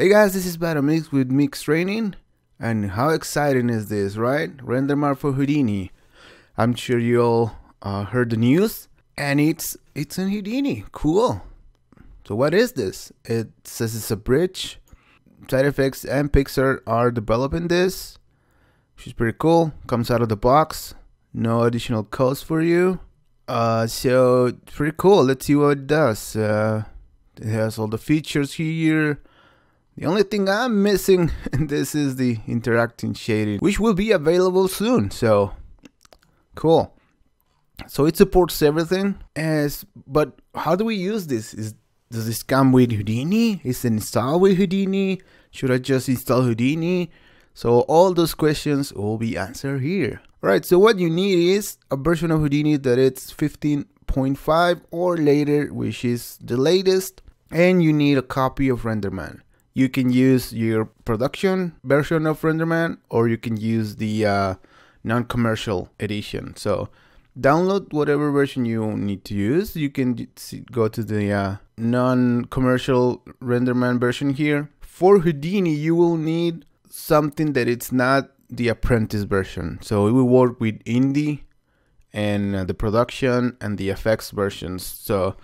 Hey guys, this is Varomix with Mix Training. And how exciting is this, right? RenderMan for Houdini. I'm sure you all uh, heard the news, and it's it's in Houdini. Cool. So what is this? It says it's a bridge. SideFX and Pixar are developing this, is pretty cool. Comes out of the box. No additional cost for you. Uh, so pretty cool. Let's see what it does. Uh, it has all the features here the only thing I'm missing in this is the interacting shading, which will be available soon. So cool. So it supports everything. As but how do we use this? Is does this come with Houdini? Is it installed with Houdini? Should I just install Houdini? So all those questions will be answered here. Alright, so what you need is a version of Houdini that it's 15.5 or later, which is the latest, and you need a copy of RenderMan you can use your production version of RenderMan or you can use the uh, non-commercial edition. So download whatever version you need to use. You can go to the uh, non-commercial RenderMan version here. For Houdini, you will need something that it's not the apprentice version. So it will work with indie and uh, the production and the effects versions. So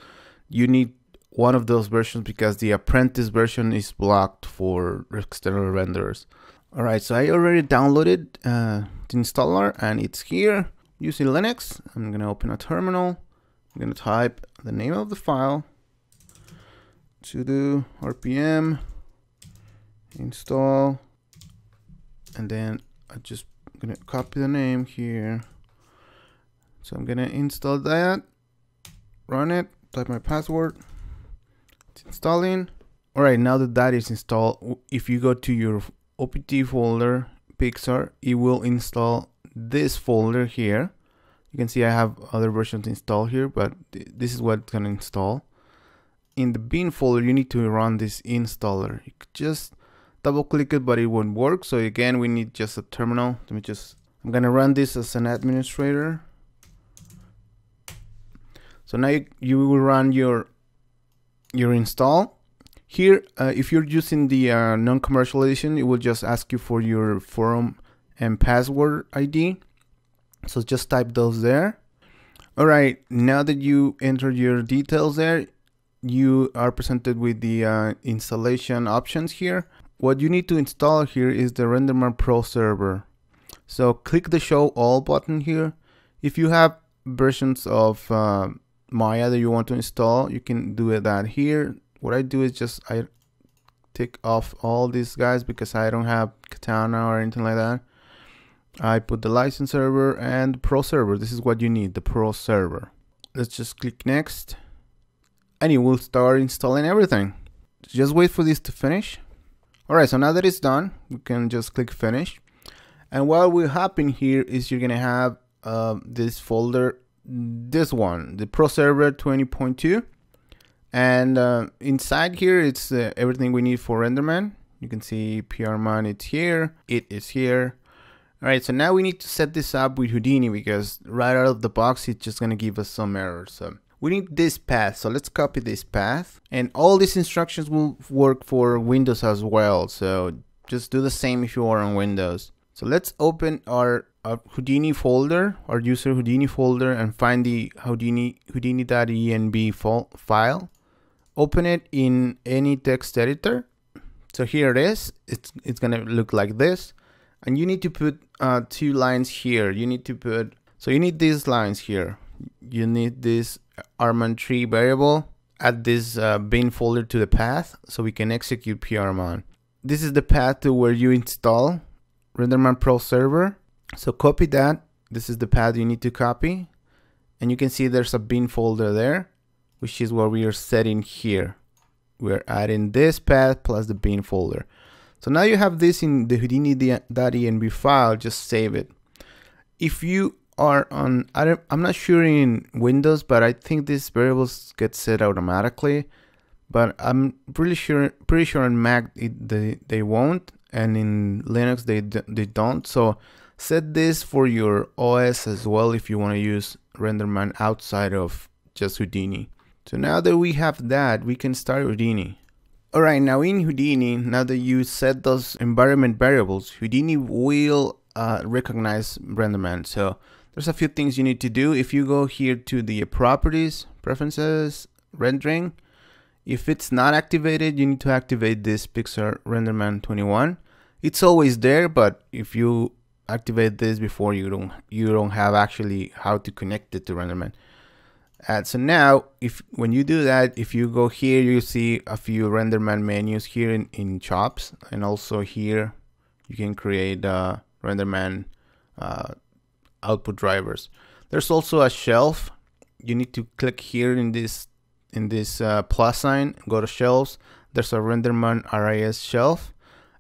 you need one of those versions because the apprentice version is blocked for external renderers. Alright, so I already downloaded uh, the installer and it's here using Linux. I'm gonna open a terminal. I'm gonna type the name of the file sudo rpm install and then I just gonna copy the name here. So I'm gonna install that, run it, type my password it's installing. Alright, now that that is installed, if you go to your OPT folder, Pixar, it will install this folder here. You can see I have other versions installed here, but th this is what it's gonna install. In the bin folder, you need to run this installer. You just double click it, but it won't work. So again, we need just a terminal. Let me just, I'm gonna run this as an administrator. So now you, you will run your your install. Here, uh, if you're using the uh, non-commercial edition, it will just ask you for your forum and password ID. So just type those there. All right, now that you enter your details there, you are presented with the uh, installation options here. What you need to install here is the RenderMan Pro server. So click the show all button here. If you have versions of uh, Maya that you want to install, you can do it that here. What I do is just I take off all these guys because I don't have Katana or anything like that. I put the license server and pro server. This is what you need, the pro server. Let's just click next and it will start installing everything. Just wait for this to finish. Alright, so now that it's done, we can just click finish. And what will happen here is you're gonna have uh, this folder this one, the Pro Server 20.2. And uh, inside here, it's uh, everything we need for RenderMan. You can see PRMan, it's here, it is here. All right, so now we need to set this up with Houdini because right out of the box, it's just gonna give us some errors. So we need this path, so let's copy this path. And all these instructions will work for Windows as well. So just do the same if you are on Windows. So let's open our a Houdini folder our user Houdini folder and find the Houdini Houdini.env file. Open it in any text editor. So here it is. It's it's gonna look like this, and you need to put uh, two lines here. You need to put so you need these lines here. You need this RMANTREE variable. Add this uh, bin folder to the path so we can execute prman. This is the path to where you install RenderMan Pro server so copy that. This is the path you need to copy. And you can see there's a bin folder there, which is what we are setting here. We're adding this path plus the bin folder. So now you have this in the Houdini.env file, just save it. If you are on, I am not sure in Windows, but I think these variables get set automatically. But I'm pretty sure, pretty sure on Mac it, they, they won't, and in Linux they they don't. So Set this for your OS as well if you want to use RenderMan outside of just Houdini. So now that we have that, we can start Houdini. Alright, now in Houdini, now that you set those environment variables, Houdini will uh, recognize RenderMan. So there's a few things you need to do. If you go here to the properties, preferences, rendering, if it's not activated, you need to activate this Pixar RenderMan 21. It's always there, but if you activate this before you don't you don't have actually how to connect it to RenderMan. And so now, if when you do that, if you go here, you see a few RenderMan menus here in, in Chops, and also here you can create a RenderMan uh, output drivers. There's also a shelf. You need to click here in this in this uh, plus sign, go to shelves. There's a RenderMan RIS shelf.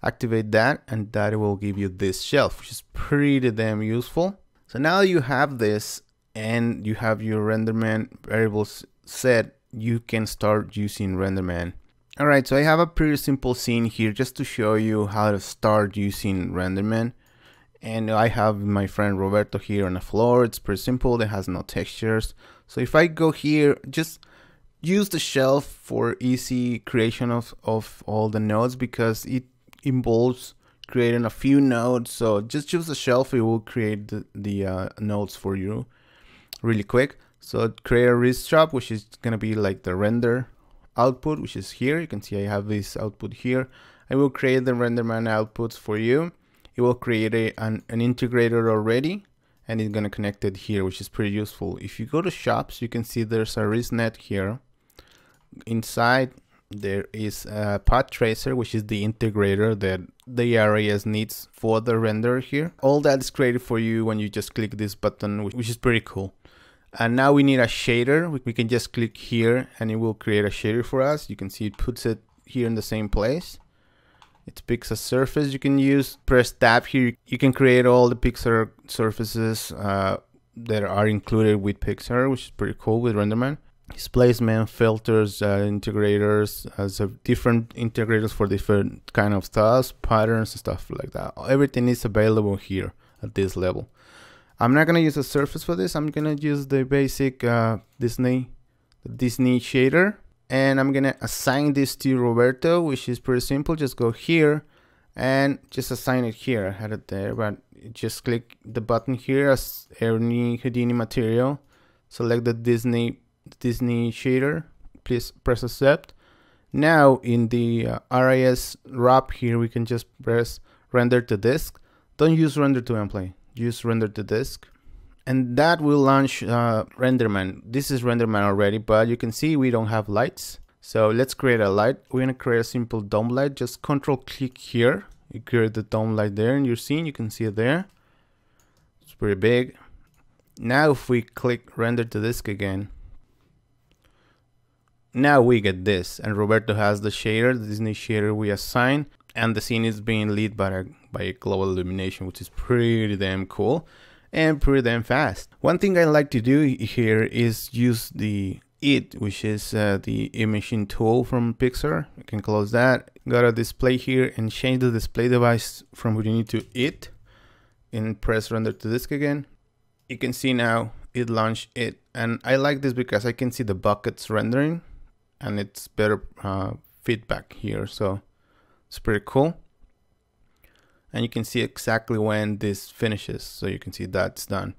Activate that, and that will give you this shelf, which is pretty damn useful. So now you have this and you have your renderman variables set, you can start using renderman. Alright, so I have a pretty simple scene here just to show you how to start using renderman. And I have my friend Roberto here on the floor. It's pretty simple, it has no textures. So if I go here, just use the shelf for easy creation of, of all the nodes because it involves creating a few nodes. So just use the shelf, it will create the, the uh, nodes for you really quick. So create a ROP, which is gonna be like the render output, which is here. You can see I have this output here. I will create the RenderMan outputs for you. It will create a, an, an integrator already and it's gonna connect it here, which is pretty useful. If you go to shops, you can see there's a RISnet here. Inside there is a path tracer, which is the integrator that the RIS needs for the render here. All that is created for you when you just click this button, which is pretty cool. And now we need a shader. We can just click here and it will create a shader for us. You can see it puts it here in the same place. It picks a surface you can use. Press tab here. You can create all the Pixar surfaces uh, that are included with Pixar, which is pretty cool with RenderMan. Displacement, filters, uh, integrators, uh, so different integrators for different kind of styles, patterns, and stuff like that. Everything is available here at this level. I'm not gonna use a surface for this. I'm gonna use the basic uh, Disney Disney shader, and I'm gonna assign this to Roberto, which is pretty simple. Just go here and just assign it here. I had it there, but just click the button here as any Houdini material. Select the Disney Disney shader. Please press accept. Now in the uh, RIS ROP here, we can just press render to disk. Don't use render to MPlay use render to disk and that will launch uh, renderman. This is renderman already but you can see we don't have lights. So let's create a light. We're gonna create a simple dome light. Just control click here. You create the dome light there in your scene you can see it there. It's pretty big. Now if we click render to disk again. Now we get this and Roberto has the shader the Disney shader we assign and the scene is being lit by a, by a global illumination, which is pretty damn cool and pretty damn fast. One thing I like to do here is use the it, which is uh, the imaging tool from Pixar. You can close that. Go to display here and change the display device from Houdini to it and press render to disk again. You can see now it launched it. And I like this because I can see the buckets rendering and it's better uh, feedback here. So it's pretty cool. And you can see exactly when this finishes. So you can see that's done.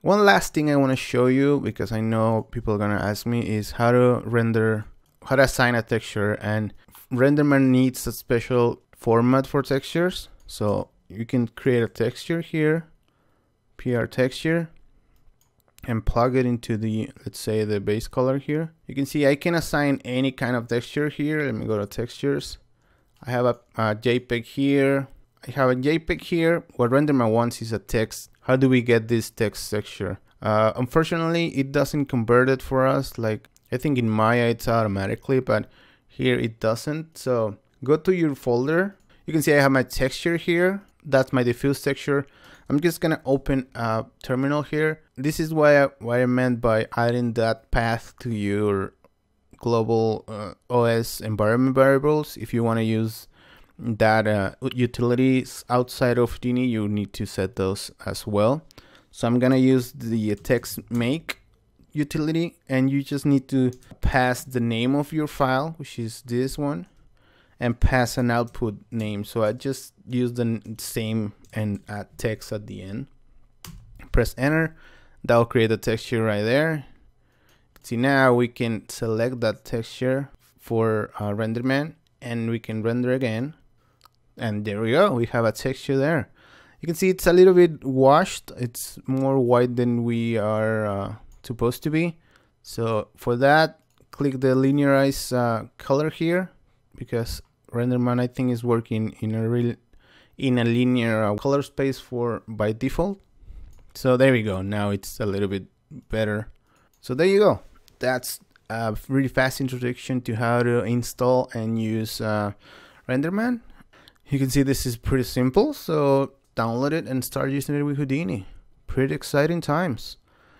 One last thing I want to show you because I know people are going to ask me is how to render, how to assign a texture and RenderMan needs a special format for textures. So you can create a texture here, PR texture, and plug it into the, let's say the base color here. You can see I can assign any kind of texture here. Let me go to textures I have a, a JPEG here. I have a JPEG here. What RenderMan wants is a text. How do we get this text texture? Uh, unfortunately, it doesn't convert it for us. Like I think in Maya it's automatically, but here it doesn't. So go to your folder. You can see I have my texture here. That's my diffuse texture. I'm just gonna open a terminal here. This is what I, what I meant by adding that path to your global uh, OS environment variables if you want to use that uh, utilities outside of Houdini, you need to set those as well. So I'm gonna use the text make utility and you just need to pass the name of your file, which is this one, and pass an output name. So I just use the same and add text at the end. Press enter, that'll create a texture right there. See now we can select that texture for uh, RenderMan and we can render again. And there we go, we have a texture there. You can see it's a little bit washed. It's more white than we are uh, supposed to be. So for that, click the linearize uh, color here because RenderMan I think is working in a real in a linear uh, color space for by default. So there we go. Now it's a little bit better. So there you go. That's a really fast introduction to how to install and use uh, RenderMan. You can see this is pretty simple. So download it and start using it with Houdini. Pretty exciting times.